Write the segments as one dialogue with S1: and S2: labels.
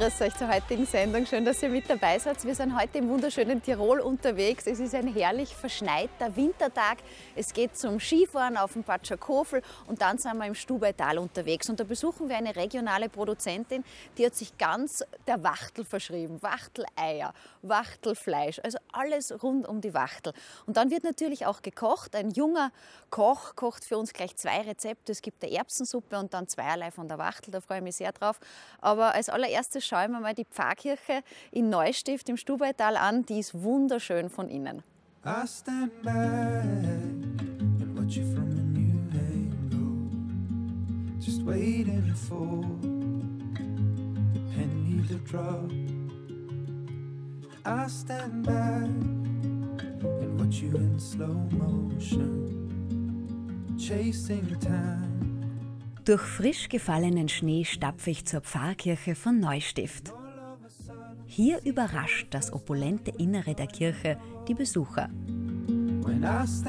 S1: Grüß euch zur heutigen Sendung. Schön, dass ihr mit dabei seid. Wir sind heute im wunderschönen Tirol unterwegs. Es ist ein herrlich verschneiter Wintertag. Es geht zum Skifahren auf dem Patschakofel und dann sind wir im Stubaital unterwegs. Und da besuchen wir eine regionale Produzentin, die hat sich ganz der Wachtel verschrieben. Wachteleier, Wachtelfleisch, also alles rund um die Wachtel. Und dann wird natürlich auch gekocht. Ein junger Koch kocht für uns gleich zwei Rezepte. Es gibt eine Erbsensuppe und dann zweierlei von der Wachtel. Da freue ich mich sehr drauf. Aber als allererstes erstes schauen wir mal die Pfarrkirche in Neustift im Stubaital an. Die ist wunderschön von innen. I stand back and watch you from a new angle. Just waiting for the penny to drop. I stand back and watch you in slow motion. Chasing time. Durch frisch gefallenen Schnee stapfe ich zur Pfarrkirche von Neustift. Hier überrascht das opulente Innere der Kirche die Besucher. place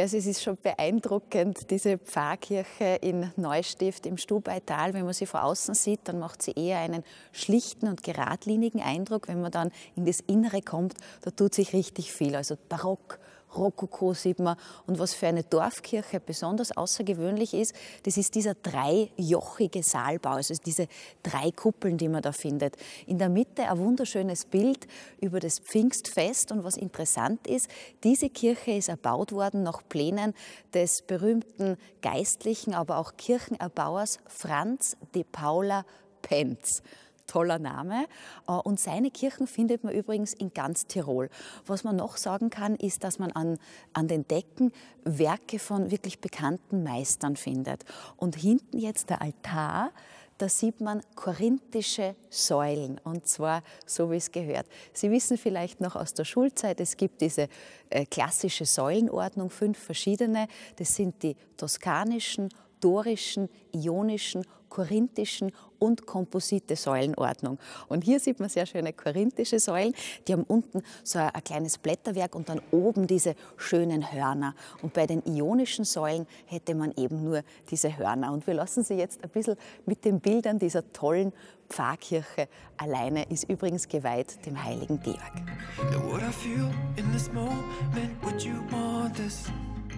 S1: ja, also es ist schon beeindruckend, diese Pfarrkirche in Neustift im Stubaital. Wenn man sie von außen sieht, dann macht sie eher einen schlichten und geradlinigen Eindruck. Wenn man dann in das Innere kommt, da tut sich richtig viel. Also barock, Rokoko sieht man. Und was für eine Dorfkirche besonders außergewöhnlich ist, das ist dieser dreijochige Saalbau, also diese drei Kuppeln, die man da findet. In der Mitte ein wunderschönes Bild über das Pfingstfest. Und was interessant ist, diese Kirche ist erbaut worden nach Plänen des berühmten geistlichen, aber auch Kirchenerbauers Franz de Paula Penz toller Name. Äh, und seine Kirchen findet man übrigens in ganz Tirol. Was man noch sagen kann, ist, dass man an, an den Decken Werke von wirklich bekannten Meistern findet. Und hinten jetzt der Altar, da sieht man korinthische Säulen und zwar so wie es gehört. Sie wissen vielleicht noch aus der Schulzeit, es gibt diese äh, klassische Säulenordnung, fünf verschiedene. Das sind die toskanischen, dorischen, ionischen korinthischen und komposite Säulenordnung. Und hier sieht man sehr schöne korinthische Säulen. Die haben unten so ein, ein kleines Blätterwerk und dann oben diese schönen Hörner. Und bei den ionischen Säulen hätte man eben nur diese Hörner. Und wir lassen Sie jetzt ein bisschen mit den Bildern dieser tollen Pfarrkirche alleine ist übrigens geweiht dem heiligen Georg.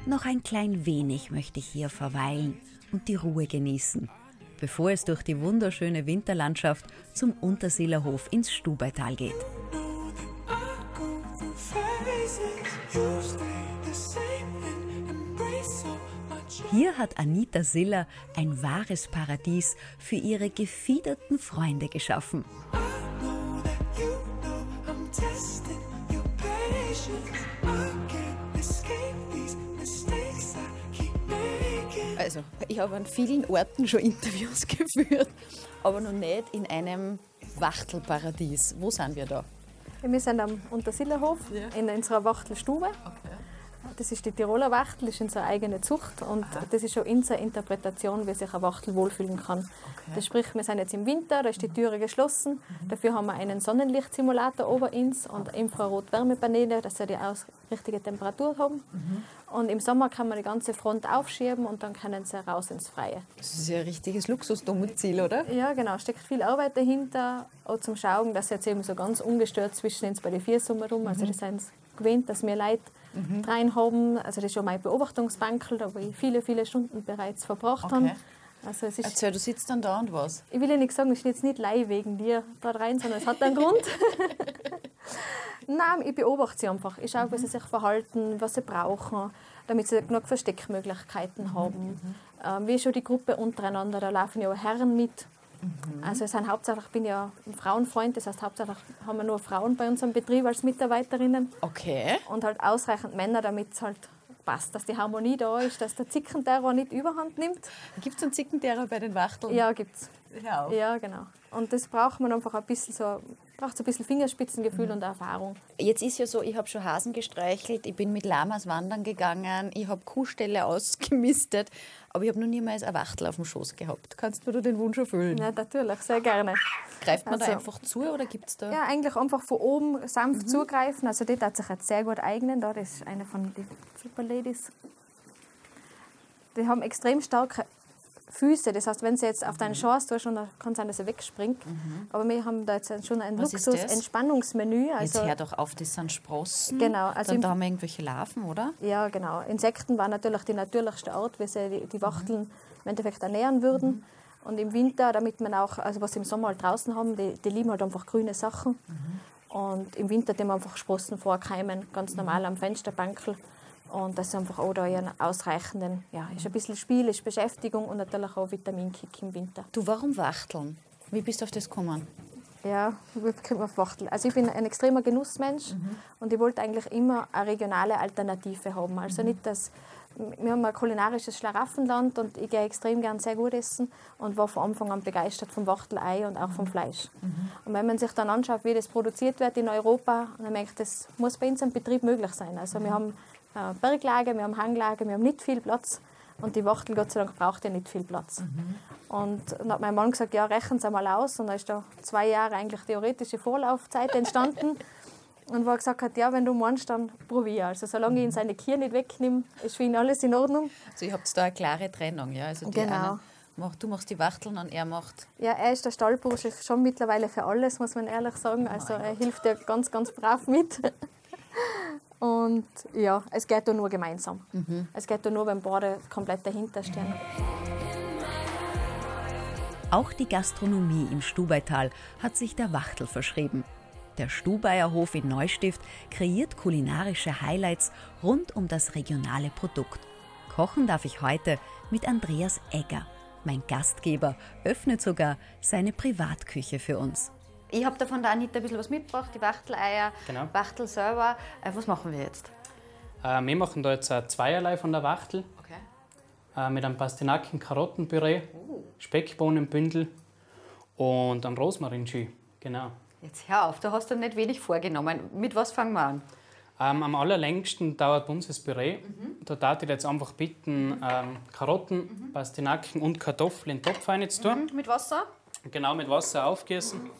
S1: Noch ein klein wenig möchte ich hier verweilen und die Ruhe genießen bevor es durch die wunderschöne Winterlandschaft zum Untersiedlerhof ins Stubaital geht. Hier hat Anita Siller ein wahres Paradies für ihre gefiederten Freunde geschaffen. Also, ich habe an vielen Orten schon Interviews geführt, aber noch nicht in einem Wachtelparadies. Wo sind wir da?
S2: Wir sind am Untersillerhof ja. in unserer Wachtelstube. Okay. Das ist die Tiroler Wachtel, das ist unsere eigene Zucht und Aha. das ist schon unsere Interpretation, wie sich ein Wachtel wohlfühlen kann. Okay. Das sprich, wir sind jetzt im Winter, da ist die Türe geschlossen, mhm. dafür haben wir einen Sonnenlichtsimulator ober uns und Infrarot-Wärmepaneele, dass sie die richtige Temperatur haben. Mhm. Und im Sommer kann man die ganze Front aufschieben und dann können sie raus ins Freie.
S1: Das ist ja ein richtiges Luxusdomizil, oder?
S2: Ja, genau. Steckt viel Arbeit dahinter, auch zum Schauen, dass sie jetzt eben so ganz ungestört zwischen uns bei den Füßen rum. Also mhm. das sind gewöhnt, dass wir Leute mhm. rein haben. Also das ist schon mein Beobachtungsbankel, da wo ich viele, viele Stunden bereits verbracht okay. habe.
S1: Also es ist, Erzähl, du sitzt dann da und was?
S2: Ich will ja nicht sagen, ich stehe jetzt nicht live wegen dir da rein, sondern es hat einen Grund. Nein, ich beobachte sie einfach. Ich schaue, wie sie sich verhalten, was sie brauchen, damit sie genug Versteckmöglichkeiten mhm. haben. Mhm. Ähm, wie schon die Gruppe untereinander, da laufen ja auch Herren mit. Mhm. Also es sind hauptsächlich, ich bin ja ein Frauenfreund, das heißt hauptsächlich haben wir nur Frauen bei unserem Betrieb als Mitarbeiterinnen.
S1: Okay.
S2: Und halt ausreichend Männer, damit es halt passt, dass die Harmonie da ist, dass der Zickenterror nicht überhand nimmt.
S1: Gibt es einen Zickenterror bei den Wachteln?
S2: Ja, gibt es. Ja, ja, genau. Und das braucht man einfach ein bisschen so braucht ein bisschen Fingerspitzengefühl mhm. und Erfahrung.
S1: Jetzt ist ja so, ich habe schon Hasen gestreichelt, ich bin mit Lamas wandern gegangen, ich habe Kuhställe ausgemistet, aber ich habe noch niemals ein Wachtel auf dem Schoß gehabt. Kannst du den Wunsch erfüllen?
S2: Ja, natürlich, sehr gerne.
S1: Greift man also, da einfach zu oder gibt es da?
S2: Ja, eigentlich einfach von oben sanft mhm. zugreifen. Also die hat sich jetzt sehr gut eignen. Da, das ist eine von den Super Ladies. Die haben extrem starke Füße. Das heißt, wenn sie jetzt auf deine Chance tust, dann kann es sein, dass sie wegspringt. Mhm. Aber wir haben da jetzt schon ein Luxus-Entspannungsmenü.
S1: Also, jetzt hör doch auf, das sind Sprossen.
S2: Genau.
S1: Also dann, da haben wir irgendwelche Larven, oder?
S2: Ja, genau. Insekten waren natürlich die natürlichste Art, wie sie die, die Wachteln mhm. im Endeffekt ernähren würden. Mhm. Und im Winter, damit man auch, also was sie im Sommer halt draußen haben, die, die lieben halt einfach grüne Sachen. Mhm. Und im Winter dem einfach Sprossen vorkeimen, ganz normal am Fensterbankel. Und das ist einfach auch da einen ausreichenden, ja, ist ein bisschen Spiel, ist Beschäftigung und natürlich auch Vitaminkick im Winter.
S1: Du, warum Wachteln? Wie bist du auf das gekommen?
S2: Ja, wie man auf Wachteln? Also ich bin ein extremer Genussmensch mhm. und ich wollte eigentlich immer eine regionale Alternative haben. Also mhm. nicht das, wir haben ein kulinarisches Schlaraffenland und ich gehe extrem gern sehr gut essen und war von Anfang an begeistert vom Wachtelei und auch vom Fleisch. Mhm. Und wenn man sich dann anschaut, wie das produziert wird in Europa, dann merkt man, das muss bei uns im Betrieb möglich sein. Also wir mhm. haben äh, Berglage, wir haben Hanglage, wir haben nicht viel Platz. Und die Wachtel, Gott sei Dank, braucht ja nicht viel Platz. Mhm. Und dann hat mein Mann gesagt, ja, rechnen Sie einmal aus. Und da ist da zwei Jahre eigentlich theoretische Vorlaufzeit entstanden. und wo er gesagt hat, ja, wenn du meinst, dann probier. Also solange ich ihn seine Kier nicht wegnehme, ist für ihn alles in Ordnung.
S1: Also ihr habt da eine klare Trennung, ja? Also
S2: genau.
S1: Macht, du machst die Wachteln und er macht...
S2: Ja, er ist der Stallbursche schon mittlerweile für alles, muss man ehrlich sagen. Also er hilft ja ganz, ganz brav mit. Und ja, es geht da nur gemeinsam. Mhm. Es geht da nur, wenn beide komplett dahinter stehen.
S3: Auch die Gastronomie im Stubaital hat sich der Wachtel verschrieben. Der Stubaierhof in Neustift kreiert kulinarische Highlights rund um das regionale Produkt. Kochen darf ich heute mit Andreas Egger. Mein Gastgeber öffnet sogar seine Privatküche für uns.
S1: Ich habe da von der Anita ein bisschen was mitgebracht, die Wachteleier, genau. Wachtel selber. Äh, was machen wir jetzt?
S4: Äh, wir machen da jetzt zweierlei von der Wachtel. Okay. Äh, mit einem Pastinaken-Karottenpüree, uh. Speckbohnenbündel und einem Rosmarinschü. Genau.
S1: Jetzt hör auf, da hast du nicht wenig vorgenommen. Mit was fangen wir an?
S4: Ähm, am allerlängsten dauert bei uns das Püree. Mhm. Da darf ich jetzt einfach bitten, ähm, Karotten, mhm. Pastinaken und Kartoffeln in den Topf reinzutun.
S1: Mhm. Mit Wasser?
S4: Genau, mit Wasser aufgießen.
S1: Du,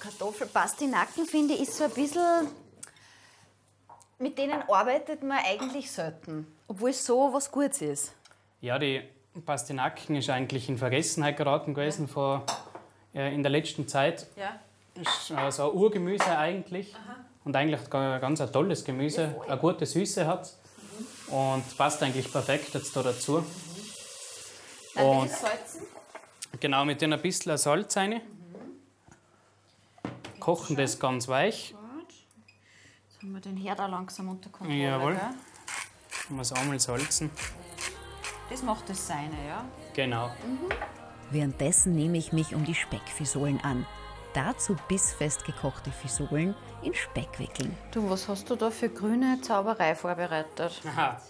S1: Kartoffelpastinaken finde ich ist so ein bisschen. Mit denen arbeitet man eigentlich selten, obwohl es so was Gutes ist.
S4: Ja, die Pastinaken ist eigentlich in Vergessenheit geraten gewesen ja. vor, äh, in der letzten Zeit. Ja. Ist äh, so ein Urgemüse eigentlich. Aha. Und eigentlich ein ganz ein tolles Gemüse, ja, eine gute Süße hat. Mhm. Und passt eigentlich perfekt jetzt da dazu. Mhm.
S1: Dann und salzen?
S4: Genau, mit denen ein bisschen Salz rein. Kochen das ganz weich.
S1: Gut. Jetzt haben wir den Herd auch langsam unter Kontrolle.
S4: Jawohl. Gell? Man es einmal salzen.
S1: Das macht das seine, ja?
S4: Genau. Mhm.
S3: Währenddessen nehme ich mich um die Speckfisolen an. Dazu bissfest gekochte Fisolen in Speck wickeln.
S1: Du, was hast du da für grüne Zauberei vorbereitet?
S4: Aha.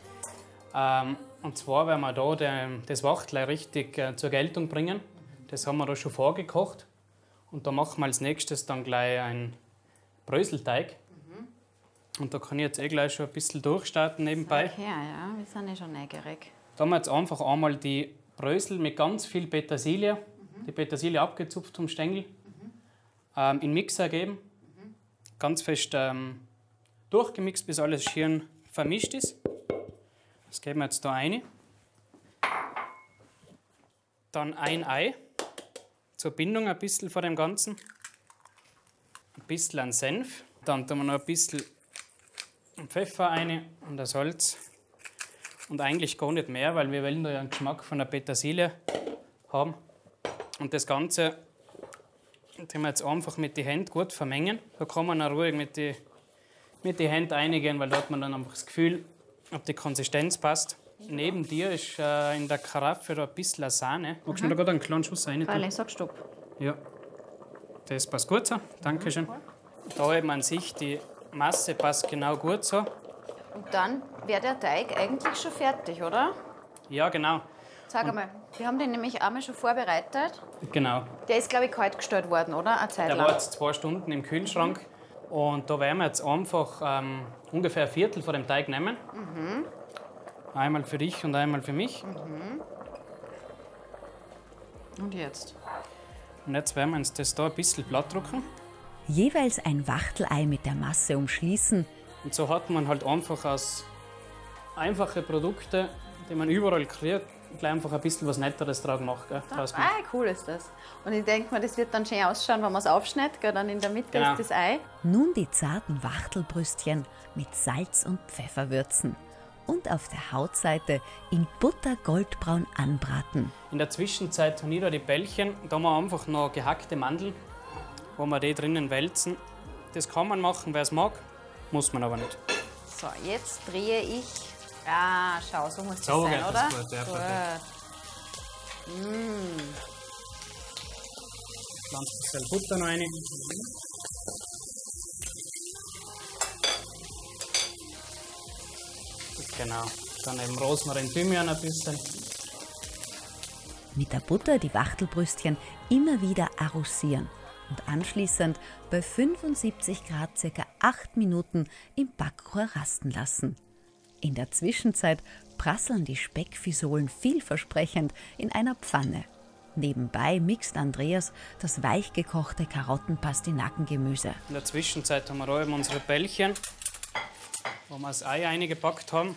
S4: Ähm, und zwar werden wir da den, das Wachtel richtig äh, zur Geltung bringen. Das haben wir da schon vorgekocht. Und da machen wir als nächstes dann gleich einen Bröselteig. Mhm. Und da kann ich jetzt eh gleich schon ein bisschen durchstarten nebenbei.
S1: Okay, ja, wir sind ja schon neugierig.
S4: Da haben wir jetzt einfach einmal die Brösel mit ganz viel Petersilie, mhm. die Petersilie abgezupft vom Stängel, mhm. ähm, in den Mixer geben. Mhm. Ganz fest ähm, durchgemixt, bis alles schön vermischt ist. Das geben wir jetzt da rein. Dann ein Ei zur Bindung ein bisschen vor dem Ganzen. Ein bisschen an Senf. Dann tun wir noch ein bisschen Pfeffer rein und das Salz. Und eigentlich gar nicht mehr, weil wir wollen da ja einen Geschmack von der Petersilie haben. Und das Ganze tun wir jetzt einfach mit den Händen gut vermengen. Da kann man auch ruhig mit den mit die Händen einigen, weil da hat man dann einfach das Gefühl, ob die Konsistenz passt. Neben dir ist äh, in der Karaffe da ein bisschen Sahne. Magst du mir da gerade einen kleinen Schuss rein?
S1: Weil ich sag Stopp.
S4: Ja. Das passt gut so. Dankeschön. Mhm. Da eben an sich die Masse passt genau gut so.
S1: Und dann wäre der Teig eigentlich schon fertig, oder?
S4: Ja, genau.
S1: Sag einmal, wir haben den nämlich einmal schon vorbereitet.
S4: Genau.
S1: Der ist, glaube ich, kalt gestellt worden, oder? Eine Zeit
S4: Der
S1: lang.
S4: war jetzt zwei Stunden im Kühlschrank. Und da werden wir jetzt einfach ähm, ungefähr ein Viertel von dem Teig nehmen. Einmal für dich und einmal für mich.
S1: Und jetzt?
S4: Und jetzt werden wir uns das da ein bisschen platt drucken.
S3: Jeweils ein Wachtelei mit der Masse umschließen,
S4: Und so hat man halt einfach aus einfachen Produkten, die man überall kriegt, gleich einfach ein bisschen was Netteres draus macht. Gell? macht.
S1: Ah, cool ist das. Und ich denke mir, das wird dann schön ausschauen, wenn man es aufschneidet. Gell? Dann in der Mitte
S4: Genau.
S1: ist das Ei.
S3: nun die zarten Wachtelbrüstchen mit Salz und Pfeffer würzen und auf der Hautseite in Butter goldbraun anbraten.
S4: In der Zwischenzeit tun ich da die Bällchen, da haben wir einfach noch gehackte Mandeln, wo wir die drinnen wälzen. Das kann man machen, wer es mag, muss man aber nicht.
S1: So, jetzt drehe ich. Ah, schau, so muss das
S4: So
S1: sein, oder?
S4: gut, ja, perfekt. Pflanzt ein bisschen Butter noch rein. Genau. Dann eben Rosmarin, Thymian ein bisschen.
S3: Mit der Butter die Wachtelbrüstchen immer wieder arrosieren und anschließend bei 75 Grad ca. 8 Minuten im Backrohr rasten lassen. In der Zwischenzeit prasseln die Speckfisolen vielversprechend in einer Pfanne. Nebenbei mixt Andreas das weich gekochte Karottenpastinackengemüse.
S4: In der Zwischenzeit haben wir da eben unsere Bällchen, wo wir das Ei eingepackt haben.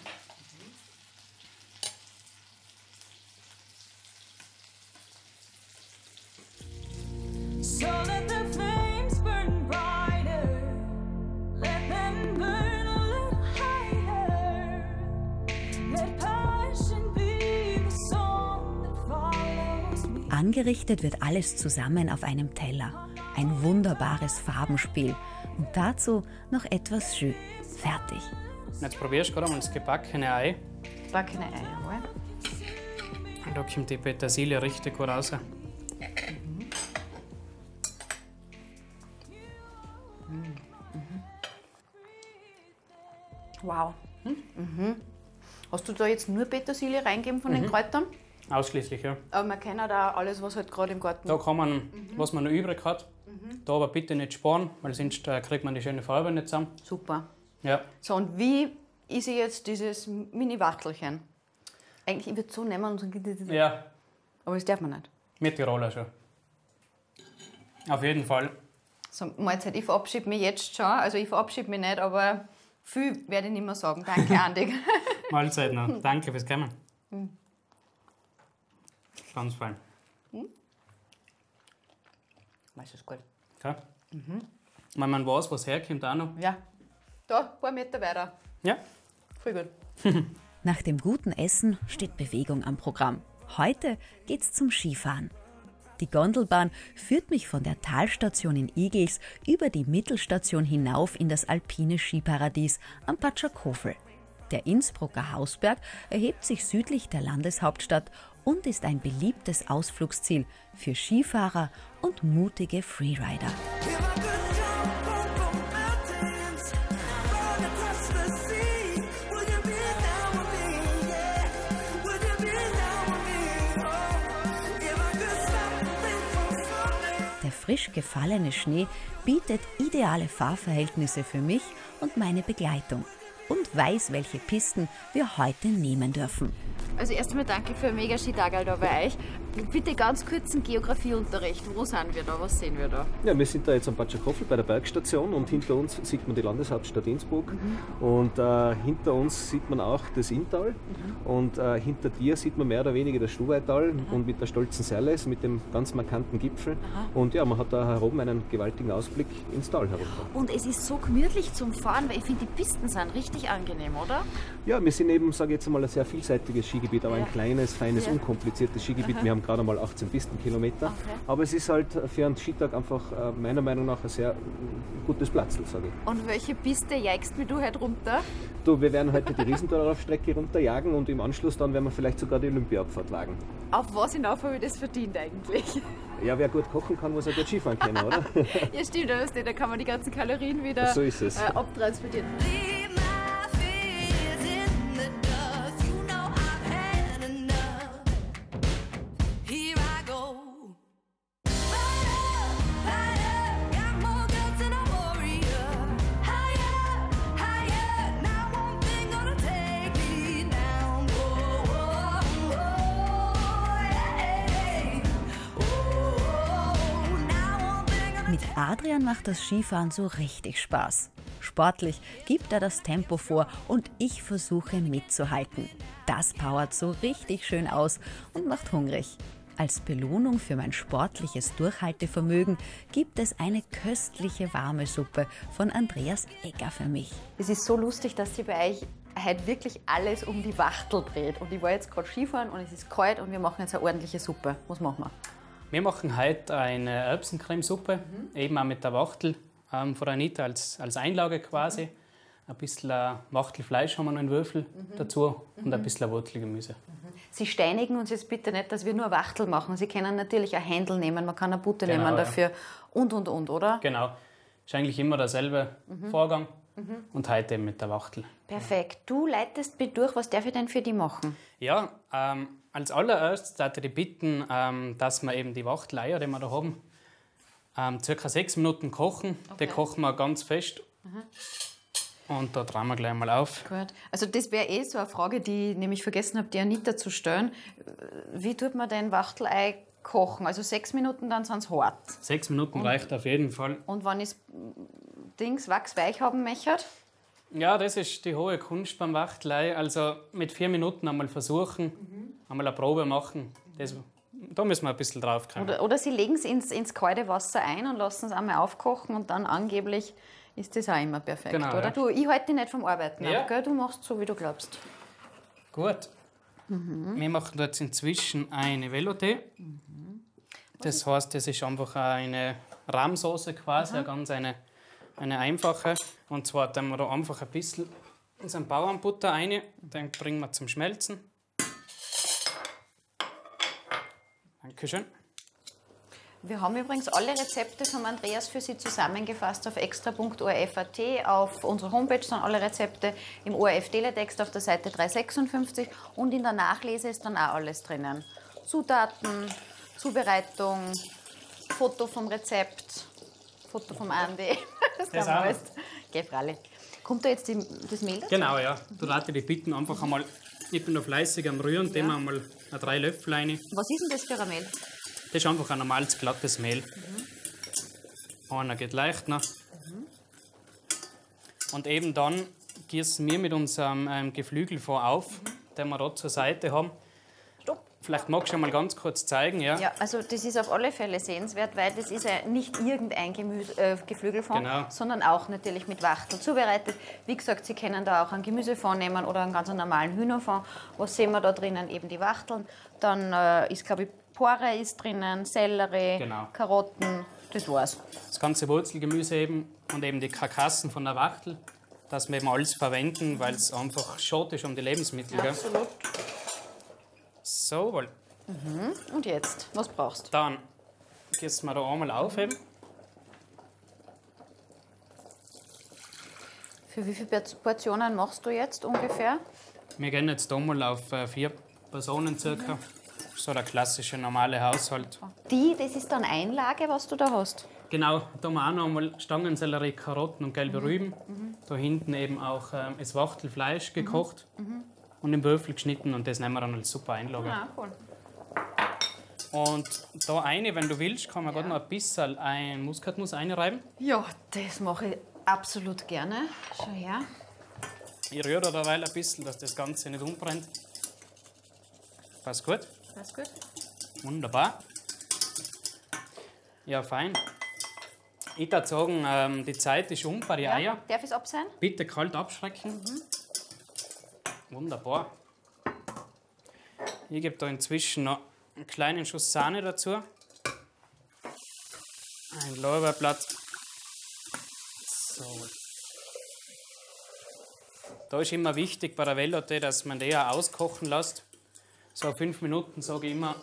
S3: Angerichtet wird alles zusammen auf einem Teller. Ein wunderbares Farbenspiel. Und dazu noch etwas Jus. Fertig.
S4: Und jetzt probierst du gerade mal das gebackene Ei.
S1: Backene Ei, jawohl.
S4: Und da kommt die Petersilie richtig gut raus.
S1: Wow. Mhm. Hast du da jetzt nur Petersilie reingegeben von den Kräutern?
S4: Ausschließlich, ja.
S1: Aber man kennt da alles, was halt gerade im Garten
S4: Da kann man, was man noch übrig hat, da aber bitte nicht sparen, weil sonst äh, kriegt man die schöne Farbe nicht zusammen.
S1: Super.
S4: Ja,
S1: So, und wie ist jetzt dieses Mini-Wachtelchen? Eigentlich, ich würde es so nehmen und so.
S4: ja,
S1: Aber das darf man nicht.
S4: mit Tiroler schon. Auf jeden Fall.
S1: So, Mahlzeit, ich verabschiede mich jetzt schon. Also, ich verabschiede mich nicht, aber viel werde ich nicht mehr sagen. Danke, Andi.
S4: Mahlzeit noch. Danke fürs Kommen. Ganz fein.
S1: Was ist gut?
S4: Okay. Wenn man weiß, was herkommt, auch noch.
S1: Ja. Da, ein paar Meter weiter.
S4: Ja,
S1: Voll gut.
S3: Nach dem guten Essen steht Bewegung am Programm. Heute geht's zum Skifahren. Die Gondelbahn führt mich von der Talstation in Igels über die Mittelstation hinauf in das alpine Skiparadies am Patschakofel. Der Innsbrucker Hausberg erhebt sich südlich der Landeshauptstadt und ist ein beliebtes Ausflugsziel für Skifahrer und mutige Freerider. Frisch gefallene Schnee bietet ideale Fahrverhältnisse für mich und meine Begleitung und weiß, welche Pisten wir heute nehmen dürfen.
S1: Also erst einmal danke für ein mega Skitagal da bei euch. Bitte ganz kurzen Geografieunterricht. Wo sind wir da? Was sehen wir da?
S5: Ja, wir sind da jetzt am Patschakofel bei der Bergstation und hinter uns sieht man die Landeshauptstadt Innsbruck und äh, hinter uns sieht man auch das Inntal und äh, hinter dir sieht man mehr oder weniger das Stubaital und mit der stolzen Serles, mit dem ganz markanten Gipfel und ja, man hat da heroben einen gewaltigen Ausblick ins Tal herunter.
S1: Und es ist so gemütlich zum Fahren, weil ich finde, die Pisten sind richtig angenehm, oder?
S5: Ja, wir sind eben, sage ich jetzt einmal, ein sehr vielseitiges Skigebiet, aber
S1: Ja.
S5: ein kleines, feines,
S1: Ja.
S5: unkompliziertes Skigebiet. Wir haben gerade mal 18 Pistenkilometer,
S1: Okay.
S5: aber es ist halt für einen Skitag einfach äh, meiner Meinung nach ein sehr gutes Platzl, sage ich.
S1: Und welche Piste jagst du heute runter?
S5: Du, wir werden heute die Riesendorfer-Strecke runterjagen und im Anschluss dann werden wir vielleicht sogar die Olympiaabfahrt wagen.
S1: Auf was hinauf habe ich das verdient eigentlich?
S5: Ja, wer gut kochen kann, muss auch gut Skifahren können, oder?
S1: ja, stimmt, da kann man die ganzen Kalorien wieder
S5: So ist es.
S1: Äh, abtransportieren.
S3: Adrian macht das Skifahren so richtig Spaß. Sportlich gibt er das Tempo vor und ich versuche mitzuhalten. Das powert so richtig schön aus und macht hungrig. Als Belohnung für mein sportliches Durchhaltevermögen gibt es eine köstliche warme Suppe von Andreas Egger für mich.
S1: Es ist so lustig, dass sie bei euch halt wirklich alles um die Wachtel dreht. Und ich war jetzt gerade Skifahren und es ist kalt und wir machen jetzt eine ordentliche Suppe. Was machen wir?
S4: Wir machen heute eine Erbsencremesuppe,
S1: Mhm.
S4: eben auch mit der Wachtel ähm, von Anita als, als Einlage quasi. Ein bisschen äh, Wachtelfleisch haben wir noch in Würfel
S1: Mhm.
S4: dazu und ein bisschen Wurzelgemüse.
S1: Sie steinigen uns jetzt bitte nicht, dass wir nur Wachtel machen. Sie können natürlich ein Händel nehmen, man kann eine Butter
S4: Genau,
S1: nehmen
S4: ja.
S1: dafür und, und, und, oder?
S4: Genau. Ist eigentlich immer derselbe
S1: Mhm.
S4: Vorgang und heute eben mit der Wachtel.
S1: Perfekt. Du leitest mich durch. Was darf ich denn für die machen?
S4: Ja, ähm, als allererstes darf ich bitten, ähm, dass wir eben die Wachteleier, die wir da haben, ähm, circa sechs Minuten kochen. Die kochen wir ganz fest. Und da drehen wir gleich mal auf.
S1: Gut. Also das wäre eh so eine Frage, die ich nämlich vergessen habe, die Anita zu stellen. Wie tut man denn Wachtelei kochen? Also sechs Minuten, dann sind es hart.
S4: Sechs Minuten reicht auf jeden Fall.
S1: Und ich das Dings wachsweich haben möchte?
S4: Ja, das ist die hohe Kunst beim Wachtelei. Also mit vier Minuten einmal versuchen, einmal eine Probe machen. Das, da müssen wir ein bisschen drauf kommen.
S1: Oder, oder sie legen es ins, ins kalte Wasser ein und lassen es einmal aufkochen und dann angeblich ist das auch immer perfekt,
S4: Genau,
S1: oder?
S4: ja.
S1: Du, ich halte dich nicht vom Arbeiten
S4: Ja.
S1: ab, gell? Du machst so, wie du glaubst.
S4: Gut. Wir machen jetzt inzwischen eine Velouté. Das heißt, das ist einfach eine Rahmsoße quasi, eine ganz eine, eine einfache. Und zwar tun wir da einfach ein bisschen unseren Bauernbutter rein, dann bringen wir zum Schmelzen. Dankeschön.
S1: Wir haben übrigens alle Rezepte von Andreas für Sie zusammengefasst auf extra.orf.at. Auf unserer Homepage sind alle Rezepte im ORF-Teletext auf der Seite 356 und in der Nachlese ist dann auch alles drinnen. Zutaten, Zubereitung, Foto vom Rezept, Foto vom Andi. Das kann
S4: Das
S1: man alles. Geh, Fralli. Kommt da jetzt die, das Mehl dazu?
S4: Genau, ja. Rate ich dich bitten, einfach einmal, ich bin noch fleißig am Rühren, ja. wir einmal drei Löffel rein.
S1: Was ist denn das für ein Mehl?
S4: Das ist einfach ein normales glattes Mehl. Einer geht leicht nach. Und eben dann gießen wir mit unserem ähm, Geflügelfond auf, den wir da zur Seite haben. Vielleicht magst du mal ganz kurz zeigen, ja?
S1: Ja, also das ist auf alle Fälle sehenswert, weil das ist ja nicht irgendein Gemüse, äh, Geflügelfond,
S4: Genau.
S1: sondern auch natürlich mit Wachtel zubereitet. Wie gesagt, Sie können da auch einen Gemüsefond nehmen oder einen ganz normalen Hühnerfond. Was sehen wir da drinnen? Eben die Wachteln. Dann äh, ist, glaube ich, Pore ist drinnen, Sellerie,
S4: Genau.
S1: Karotten. Das war's.
S4: Das ganze Wurzelgemüse eben und eben die Karkassen von der Wachtel, dass wir eben alles verwenden, weil es einfach schade ist um die Lebensmittel. Gell? So, weil
S1: Und jetzt? Was brauchst du?
S4: dann gießen wir da einmal auf eben.
S1: Für wie viele Portionen machst du jetzt ungefähr?
S4: Wir gehen jetzt da mal auf äh, vier Personen circa. So der klassische normale Haushalt.
S1: Die, das ist dann Einlage, was du da hast.
S4: Genau, da haben wir auch noch einmal Stangensellerie, Karotten und gelbe Rüben. Da hinten eben auch ähm, das Wachtelfleisch gekocht und in Würfel geschnitten und das nehmen wir dann als super Einlage.
S1: Ah, cool.
S4: Und da eine, wenn du willst, kann man gerade noch ein bisschen ein Muskatnuss einreiben.
S1: Ja, das mache ich absolut gerne. Schau her.
S4: Ich rühre derweil ein bisschen, dass das Ganze nicht umbrennt. Passt gut.
S1: Alles gut?
S4: Wunderbar. Ja, fein. Ich würde sagen, ähm, die Zeit ist um bei den Eiern.
S1: Darf ich es ab sein?
S4: Bitte kalt abschrecken. Wunderbar. Ich gebe da inzwischen noch einen kleinen Schuss Sahne dazu. Ein Lorbeerblatt. So. Da ist immer wichtig bei der Velote, dass man die auch auskochen lässt. So fünf Minuten sage ich immer,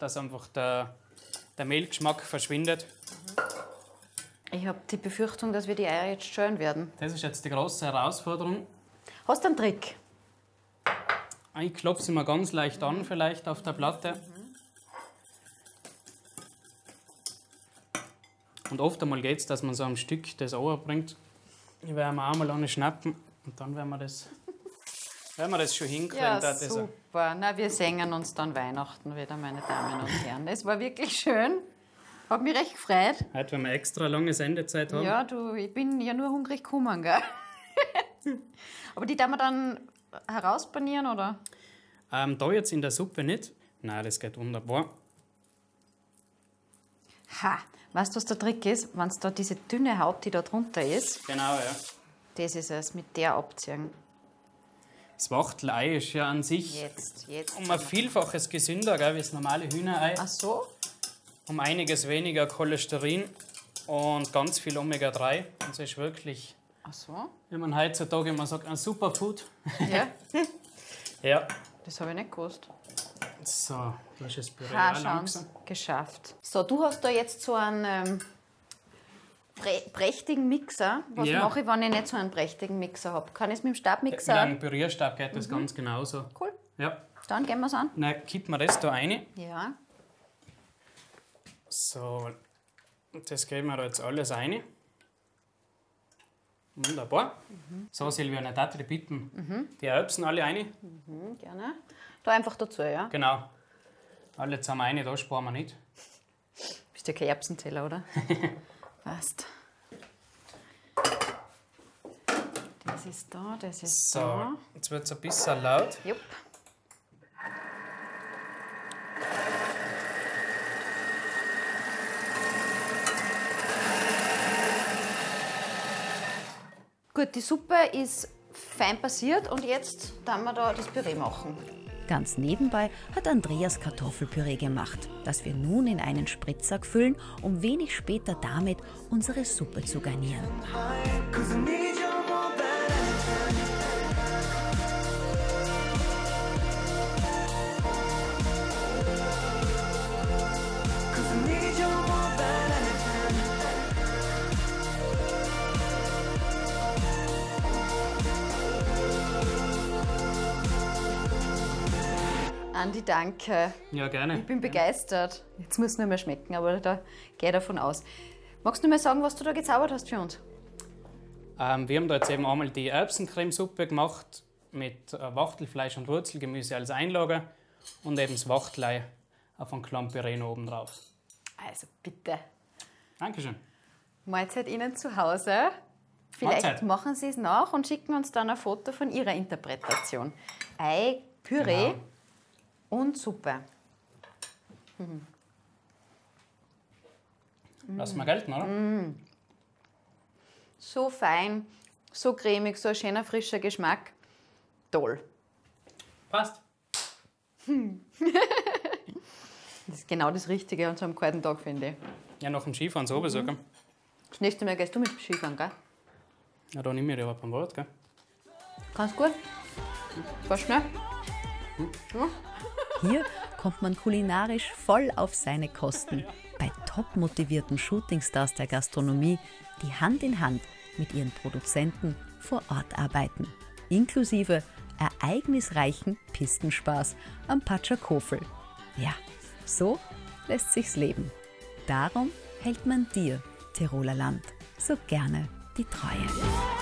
S4: dass einfach der, der Mehlgeschmack verschwindet.
S1: Ich habe die Befürchtung, dass wir die Eier jetzt schön werden.
S4: Das ist jetzt die große Herausforderung.
S1: Hast du einen Trick?
S4: Ich klopfe sie mal ganz leicht an, vielleicht auf der Platte. Und oft einmal geht es, dass man so am Stück das bringt. Ich werde mir einmal eine schnappen und dann werden wir das, werden wir das schon hinkriegen.
S1: Ja,
S4: da
S1: super. Na, wir singen uns dann Weihnachten wieder, meine Damen und Herren. Es war wirklich schön. Hat mich recht gefreut.
S4: Heute, wenn wir extra lange Sendezeit haben.
S1: Ja, du, ich bin ja nur hungrig gekommen, gell? Aber die darf man dann herauspanieren, oder?
S4: Ähm, da jetzt in der Suppe nicht. Nein, das geht wunderbar.
S1: Ha, weißt du, was der Trick ist? Wenn es da diese dünne Haut, die da drunter ist,
S4: Genau, ja.
S1: das ist es, mit der abziehen.
S4: Das Wachtelei ist ja an sich
S1: Jetzt, jetzt.
S4: um ein Vielfaches gesünder gell, wie das normale Hühnerei.
S1: Ach so?
S4: Um einiges weniger Cholesterin und ganz viel Omega-3. Das ist wirklich,
S1: Ach so?
S4: wie man heutzutage immer sagt, ein Superfood.
S1: Ja,
S4: Ja.
S1: das habe ich nicht gewusst.
S4: So, du hast das Püree
S1: Ha,
S4: langsam.
S1: geschafft. So, du hast da jetzt so einen ähm, prä prächtigen Mixer. Was
S4: Ja.
S1: mache ich, wenn ich nicht so einen prächtigen Mixer habe? Kann ich es mit dem
S4: Mit
S1: Stabmixer?
S4: einem Pürierstab geht das ganz genauso.
S1: Cool.
S4: Ja.
S1: Dann gehen wir es an.
S4: Dann kippen wir das da rein.
S1: Ja.
S4: So, das geben wir da jetzt alles rein. Wunderbar. So, Silvia, darf dich bitten, die Erbsen alle rein.
S1: Mhm, gerne. Da einfach dazu, ja?
S4: Genau. Alle zusammen rein, da sparen wir nicht.
S1: Bist ja kein Erbsenzähler, oder? Passt. Das ist da, das ist
S4: So,
S1: da.
S4: jetzt wird es ein bisschen laut.
S1: Jupp. Gut, die Suppe ist fein passiert und jetzt dann wir da das Püree machen.
S3: Ganz nebenbei hat Andreas Kartoffelpüree gemacht, das wir nun in einen Spritzsack füllen, um wenig später damit unsere Suppe zu garnieren.
S1: Andi, danke.
S4: Ja, gerne.
S1: Ich bin begeistert. Jetzt muss es nur mehr schmecken, aber da gehe ich davon aus. Magst du mir sagen, was du da gezaubert hast für uns?
S4: Ähm, wir haben da jetzt eben einmal die Erbsencremesuppe gemacht mit äh, Wachtelfleisch und Wurzelgemüse als Einlage und eben das Wachtelei auf einem kleinen Püree noch oben drauf.
S1: Also bitte.
S4: Dankeschön.
S1: Mahlzeit Ihnen zu Hause. Vielleicht
S4: Mahlzeit.
S1: machen Sie es nach und schicken uns dann ein Foto von Ihrer Interpretation. Ei, Püree
S4: Genau.
S1: Und Suppe.
S4: Lassen wir gelten, oder?
S1: So fein, so cremig, so ein schöner frischer Geschmack. Toll.
S4: Passt.
S1: Das ist genau das Richtige an so einem kalten Tag, finde ich.
S4: Ja, nach dem Skifahren sowieso. gell?
S1: Das nächste Mal gehst du mit Skifahren, gell?
S4: Ja, da nehme ich dich aber beim Wort. Gell?
S1: Ganz gut. War schnell.
S3: Hier kommt man kulinarisch voll auf seine Kosten. Bei top motivierten Shootingstars der Gastronomie, die Hand in Hand mit ihren Produzenten vor Ort arbeiten. Inklusive ereignisreichen Pistenspaß am Patschakofel. Ja, so lässt sich's leben. Darum hält man dir, Tiroler Land, so gerne die Treue.